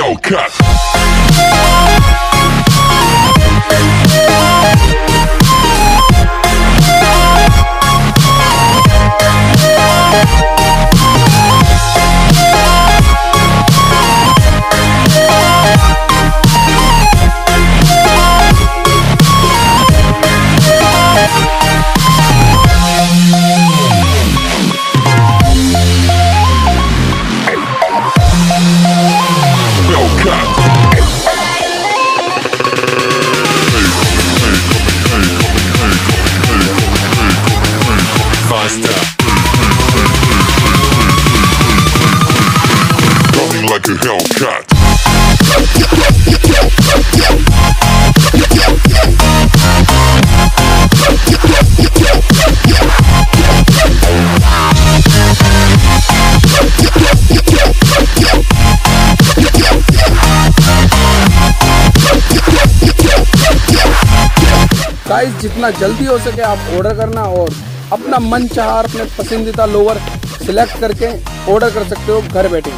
Hellcat. Faster. Coming like a Hellcat. Guys जितना जल्दी हो सके आप ऑर्डर करना और अपना मन चाह अपने पसंदीदा लोअर सिलेक्ट करके ऑर्डर कर सकते हो घर बैठे